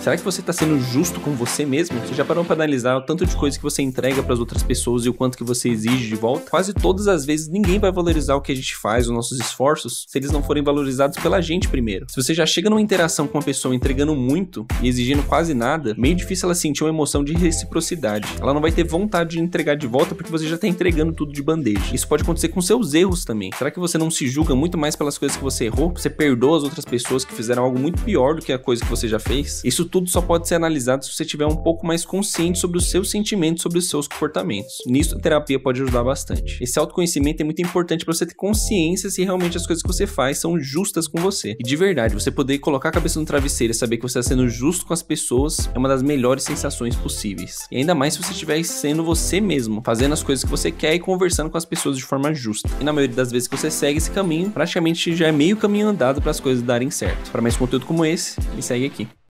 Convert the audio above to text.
Será que você tá sendo justo com você mesmo? Você já parou para analisar o tanto de coisa que você entrega para as outras pessoas e o quanto que você exige de volta? Quase todas as vezes ninguém vai valorizar o que a gente faz, os nossos esforços, se eles não forem valorizados pela gente primeiro. Se você já chega numa interação com uma pessoa entregando muito e exigindo quase nada, meio difícil ela sentir uma emoção de reciprocidade. Ela não vai ter vontade de entregar de volta porque você já tá entregando tudo de bandeja. Isso pode acontecer com seus erros também. Será que você não se julga muito mais pelas coisas que você errou? Você perdoa as outras pessoas que fizeram algo muito pior do que a coisa que você já fez? Isso tudo só pode ser analisado se você tiver um pouco mais consciente sobre os seus sentimentos, sobre os seus comportamentos. Nisso a terapia pode ajudar bastante. Esse autoconhecimento é muito importante para você ter consciência se realmente as coisas que você faz são justas com você. E de verdade, você poder colocar a cabeça no travesseiro e saber que você está sendo justo com as pessoas é uma das melhores sensações possíveis. E ainda mais se você estiver sendo você mesmo, fazendo as coisas que você quer e conversando com as pessoas de forma justa. E na maioria das vezes que você segue esse caminho, praticamente já é meio caminho andado para as coisas darem certo. Para mais conteúdo como esse, me segue aqui.